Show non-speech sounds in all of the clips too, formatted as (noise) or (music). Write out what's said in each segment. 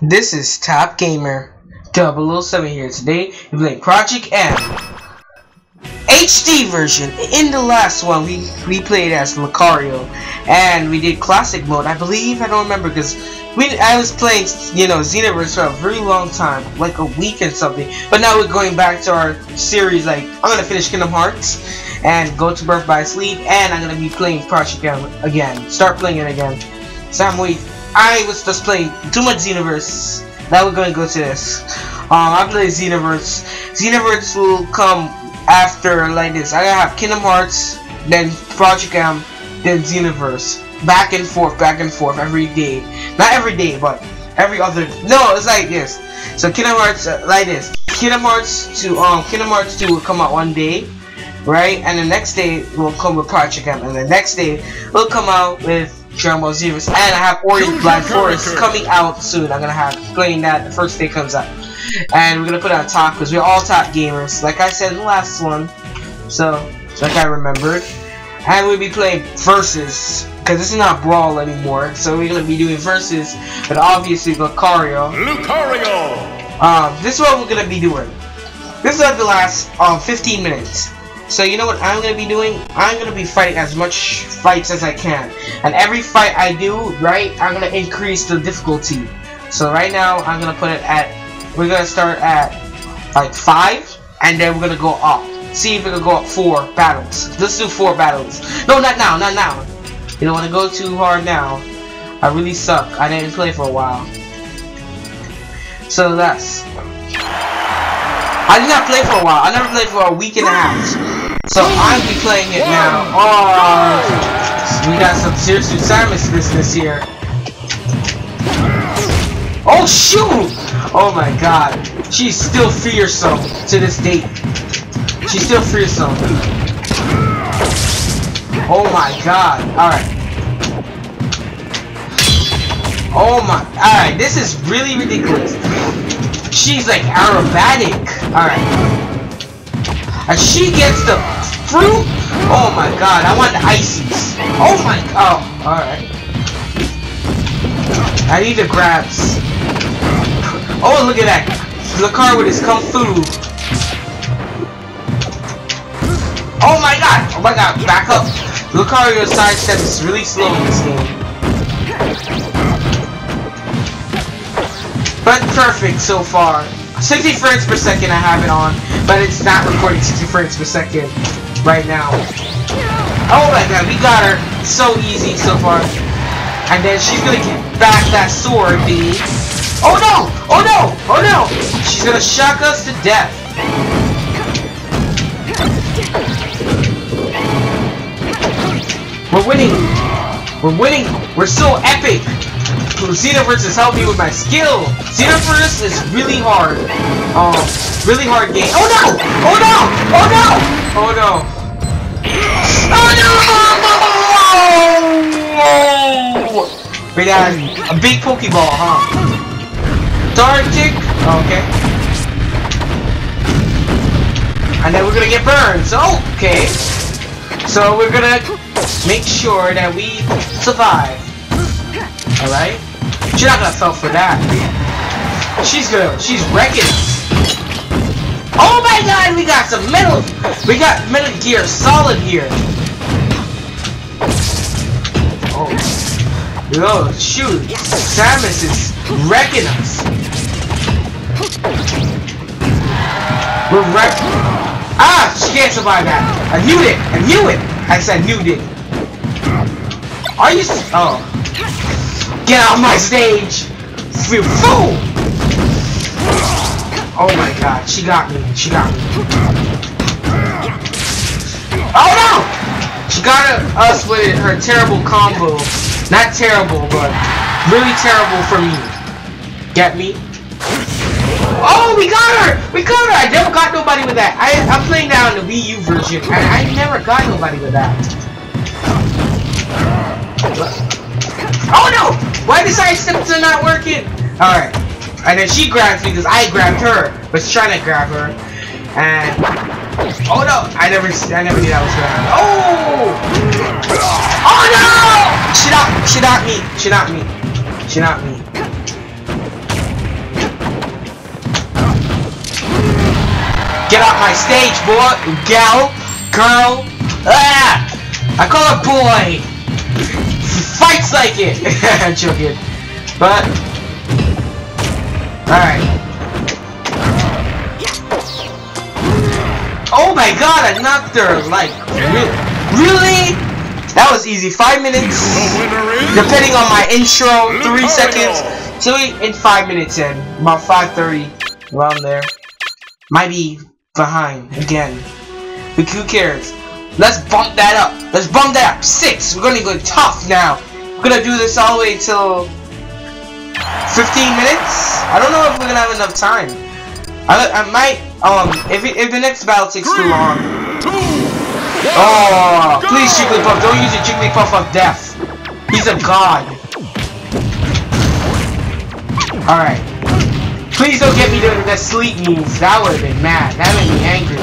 This is Top Gamer 007 here. Today we play Project M HD version. In the last one we we played as Lucario and we did classic mode. I believe I don't remember because we I was playing you know Xenoverse for a very long time, like a week and something. But now we're going back to our series. Like I'm gonna finish Kingdom Hearts and go to Birth by Sleep, and I'm gonna be playing Project M again. Start playing it again. So I'm waiting. I was just playing too much Xenoverse. Now we're gonna go to this. Um, I play Xenoverse. Xenoverse will come after like this. I gotta have Kingdom Hearts, then Project M, then Xenoverse. Back and forth, back and forth every day. Not every day, but every other. No, it's like this. So Kingdom Hearts uh, like this. Kingdom Hearts to um Kingdom Hearts 2 will come out one day, right? And the next day will come with Project M, and the next day will come out with Dragon Ball and I have Ori Black Forest coming out soon. I'm gonna have playing that the first day comes out, and we're gonna put it on top because we're all top gamers, like I said in the last one. So, like I remembered, and we'll be playing versus because this is not brawl anymore. So we're gonna be doing versus, but obviously Lucario. Lucario. Um, this is what we're gonna be doing. This is like the last um 15 minutes. So you know what I'm gonna be doing? I'm gonna be fighting as much fights as I can. And every fight I do, right, I'm gonna increase the difficulty. So right now I'm gonna put it at we're gonna start at like five and then we're gonna go up. See if we can go up four battles. Let's do four battles. No not now, not now. You don't wanna go too hard now. I really suck. I didn't play for a while. So that's I did not play for a while. I never played for a week and a half. So I'll be playing it now. Oh, we got some serious Samus business here. Oh shoot! Oh my god. She's still fearsome to this date. She's still fearsome. Oh my god. Alright. Oh my. Alright, this is really ridiculous. She's like aerobatic. Alright. And she gets the fruit? Oh my god, I want the ices. Oh my oh, alright. I need the grabs. Oh look at that. Lucario with his kung fu. Oh my god! Oh my god, back up. Lucario's sidestep is really slow in this game. But perfect so far. 60 frames per second I have it on, but it's not recording 60 frames per second right now. Oh my god, we got her so easy so far. And then she's gonna get back that sword, B. Oh no! Oh no! Oh no! She's gonna shock us to death. We're winning! We're winning! We're so epic! Xenoverse is helping me with my skill! Xenoverse is really hard. Um, really hard game. Oh no! Oh no! Oh no! Oh no! Oh! We got a big Pokeball, huh? Dark kick? Okay. And then we're gonna get burned, okay. So we're gonna make sure that we survive. Alright? She's not gonna fall for that. She's gonna, she's wrecking us. Oh my god, we got some metal, we got Metal Gear Solid here. Oh. Shoot. Samus is wrecking us. We're wrecking. Ah, she can't survive that. I knew it. I knew it. I said knew it. Are you? Oh. Get out of my stage! You fool! Oh my god, she got me. She got me. Oh no! She got us with her terrible combo. Not terrible, but really terrible for me. Get me? Oh, we got her! We got her! I never got nobody with that. I, I'm playing that on the Wii U version, I never got nobody with that. Oh no! Why the side steps are not working? Alright. And then she grabs me because I grabbed her. Was trying to grab her. And Oh no! I never, I never knew that was going. Oh! Oh no! She not, she not me. She not me. She not me. Get off my stage, boy, gal, girl. Ah! I call her boy. Fights like it. (laughs) Joking, but all right. Oh my god, I knocked her, like, really? really? That was easy. Five minutes, depending on my intro, three seconds. So in five minutes in, about 5.30, around there. Might be behind again. But who cares? Let's bump that up. Let's bump that up. Six. We're gonna go tough now. We're gonna do this all the way till 15 minutes. I don't know if we're gonna have enough time. I, I might um if it, if the next battle takes too long. Oh, please Jigglypuff, don't use your Jigglypuff of death. He's a god. Alright. Please don't get me to the sleep moves. That would have been mad. That made me angry.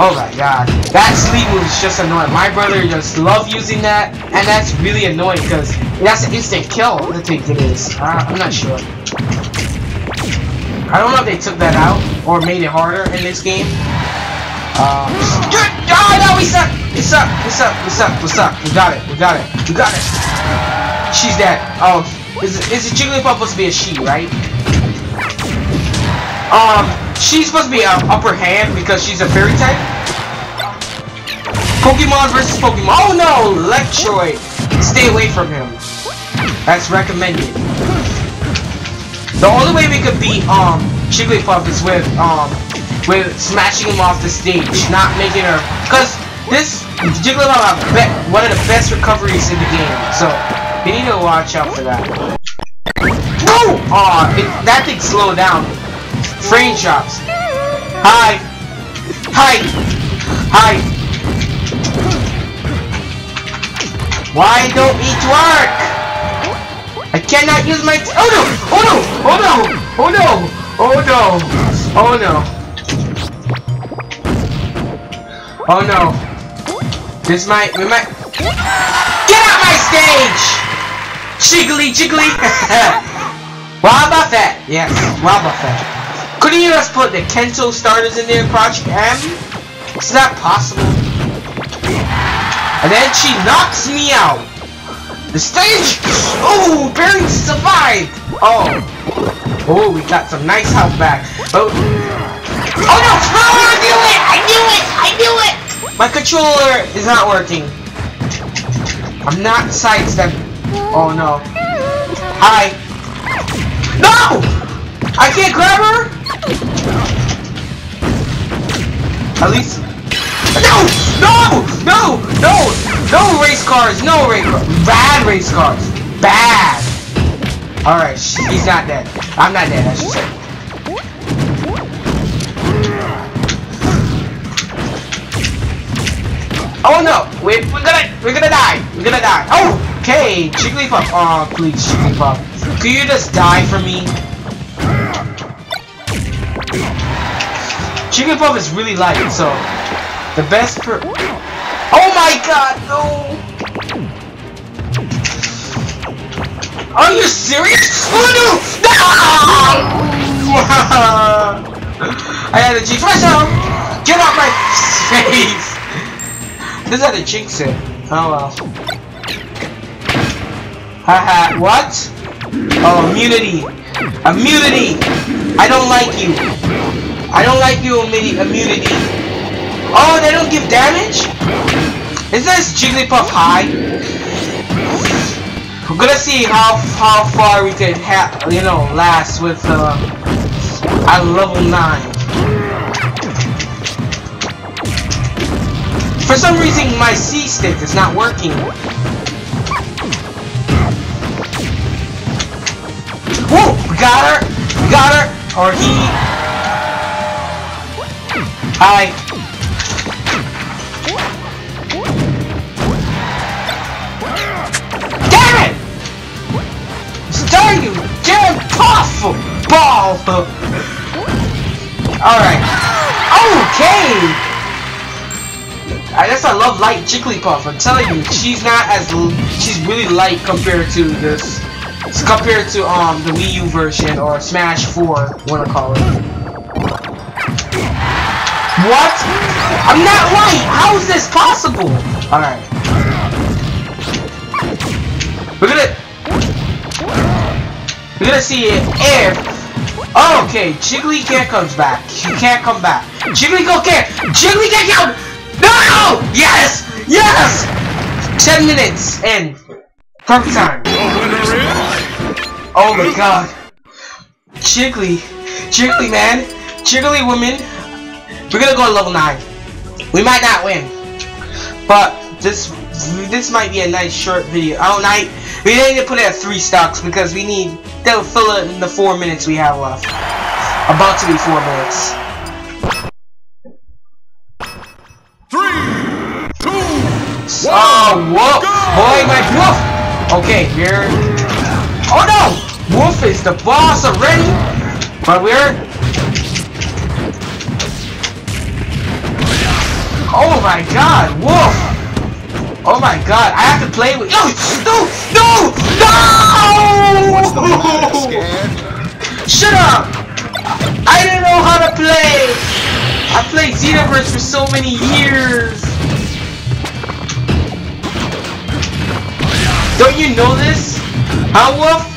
Oh my god. That sleep move is just annoying. My brother just love using that, and that's really annoying because that's an instant kill, I think it is. Uh, I'm not sure. I don't know if they took that out or made it harder in this game. Uh, oh no, we suck! We suck! We suck! We suck! We suck! We got it! We got it! We got it! She's dead. Oh, is is Jigglypuff supposed to be a she, right? Um, she's supposed to be an upper hand because she's a fairy type. Pokemon versus Pokemon. Oh no, Electrode. Stay away from him. That's recommended. The only way we could beat um Jigglypuff is with um with smashing him off the stage, not making her. Cause this Jigglypuff have one of the best recoveries in the game, so you need to watch out for that. No! Aw, oh, that thing slowed down. Frame drops. Hi. Hi. Hi. Why don't it work? I cannot use my. oh no! Oh no! Oh no! Oh no! Oh no! Oh no! Oh no! This might. We might. Get out my stage! Jiggly, jiggly! (laughs) Wild Buffet! Yes, Wild Buffet. Couldn't you just put the Kanto starters in there, Crotch M? Is that possible? And then she knocks me out. The stage! Oh, Barry survived! Oh. Oh, we got some nice health back. Oh. Oh no! Oh, I knew it! I knew it! I knew it! My controller is not working. I'm not sidestepping. Oh no. Hi. No! I can't grab her? At least no! No! No! No! No race cars! No race cars! Bad race cars! Bad! Alright, he's not dead. I'm not dead, I should say. Oh no! Wait, we're gonna we're gonna die! We're gonna die! Oh! Okay! Jigglypuff! Oh please, Jigglypuff. Could you just die for me? Jigglypuff is really light, so the best Oh my god, no! Are you serious? Oh no! No! (laughs) I had a jinx myself! Get off my face! (laughs) This had a jinx it. Oh well. Haha, what? Oh, immunity! Immunity! I don't like you! I don't like you, immunity! Oh, they don't give damage? Is this Jigglypuff high? We're gonna see how how far we can have you know last with uh at level nine. For some reason my C stick is not working. Whoa! We got her! We got her! Or he Hi. ball! Alright. Okay! I guess I love light Jigglypuff. I'm telling you, she's not as she's really light compared to this compared to um the Wii U version or Smash 4, wanna call it. What? I'm not light! How is this possible? Alright. Look at gonna... We're gonna see if... Oh, okay, Jiggly can't comes back. He can't come back. Jiggly go can't! Jiggly can't! No! Yes! Yes! Ten minutes in. Perfect time. Oh my god. Jiggly. Jiggly, man. Jiggly woman. We're gonna go to level 9. We might not win. But this this might be a nice short video. Oh, night. We didn't need to put it at 3 stocks because we need to fill it in the 4 minutes we have left. About to be 4 minutes. Three, two, ah, Oh, woof! Boy, my woof! Okay, here. Oh no! Wolf is the boss already! But we're... Oh my god, Wolf! Oh my god, I have to play with... No! No! No! No! Shut up! I didn't know how to play! I played Xenoverse for so many years! Don't you know this? Huh, Wolf?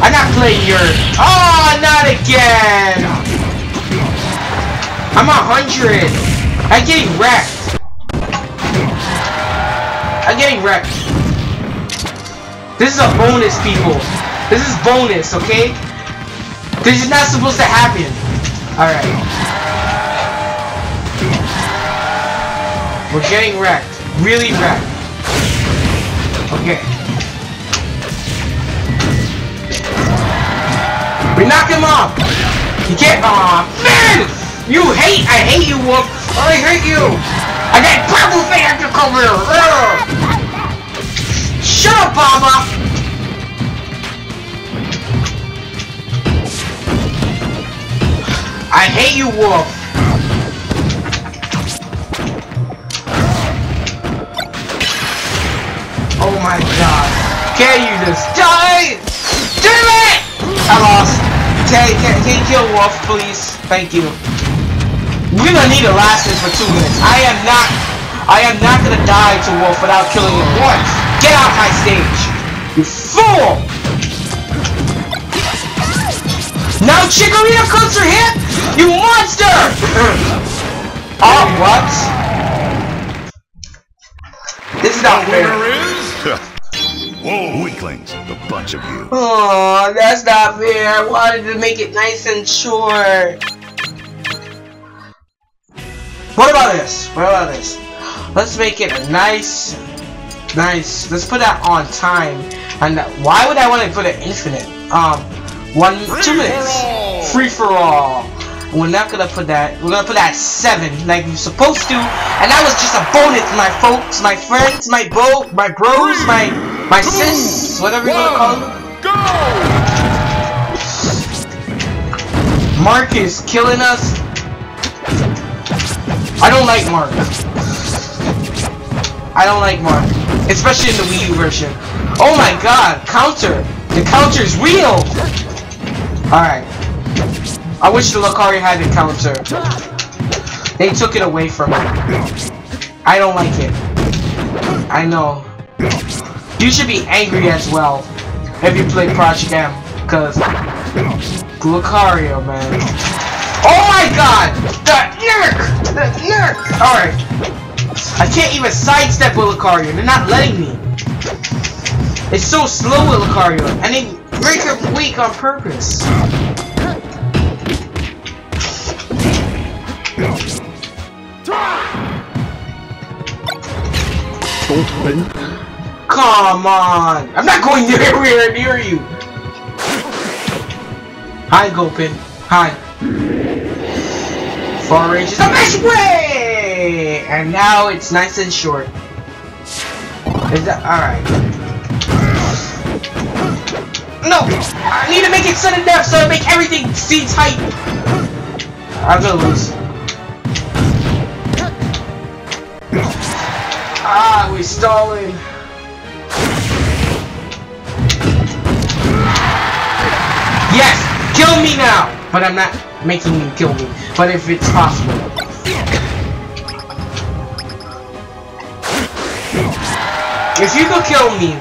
I'm not playing your... Oh, not again! I'm a hundred! I'm getting wrecked! I'm getting wrecked. This is a bonus, people. This is bonus, okay? This is not supposed to happen. Alright. We're getting wrecked. Really wrecked. Okay. We knock him off! You can't- Aw, man! You hate- I hate you, Wolf! I hate you! I got purple fan to come here! Ugh. Shut up, Mama! I hate you, Wolf! Oh my god. Can you just die? Damn it! I lost. Can, can, can you kill Wolf, please? Thank you. We're gonna need to last this for two minutes. I am not I am not gonna die to Wolf without killing him once. Get off my stage! You fool! Now Chikorita comes for him! You monster! (clears throat) oh, what? This is not fair. (laughs) Whoa, weaklings, the bunch of you. Oh, that's not fair. I wanted to make it nice and short. What about this? What about this? Let's make it a nice, nice. Let's put that on time. And why would I want to put it infinite? Um, one, two minutes. Free for all. We're not gonna put that. We're gonna put that at seven, like we're supposed to. And that was just a bonus, my folks, my friends, my bro, my bros, my my sis, whatever you wanna call them. go! Marth is killing us. I don't like Marth. I don't like Marth. Especially in the Wii U version. Oh my god, counter! The counter's real! Alright. I wish the Lucario had the counter. They took it away from me. I don't like it. I know. You should be angry as well if you play Project M. Cause Lucario, man. Oh my god! The nerk! The nerk! Alright. I can't even sidestep with Lucario. They're not letting me. It's so slow with Lucario. And they break it weak on purpose. Come on! I'm not going (laughs) anywhere near you! Hi, Gopin. Hi. Is the best way! And now it's nice and short. Is that alright? No! I need to make it sudden death so I make everything see tight! I'm gonna lose. Ah, we're stalling. Yes! Kill me now! But I'm not making me kill me, but if it's possible. If you go kill me,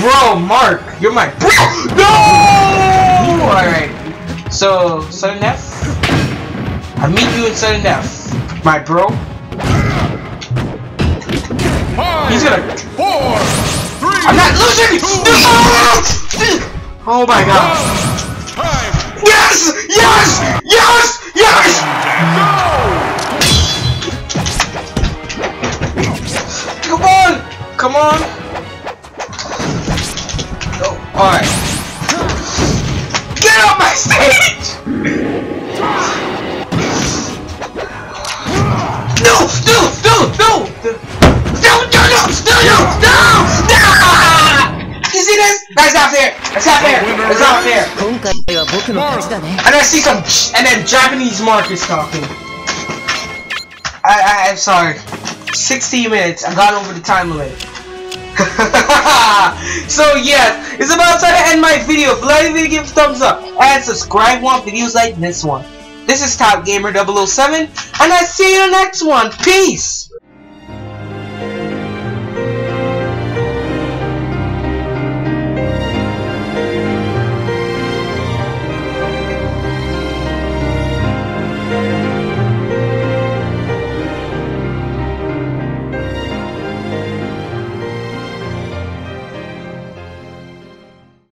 bro, Marth, you're my bro. (gasps) No! Alright, so, sudden death? I meet you in sudden death, my bro. He's gonna. Four, three, I'm not losing! Two, oh my god! Yes! Yes! Yes! Yes! No! Come on! Come on! Oh, alright. Get off my stage! No! No! No! No! No! No! No! No! No! No! That's not fair! That's not fair! That's not fair! And I see some and then Japanese markers talking. I, I, am sorry. 16 minutes. I got over the time limit. (laughs) so yes, it's about time to end my video. If you like give a thumbs up and subscribe want videos like this one. This is Top Gamer 007, and I see you next one. Peace.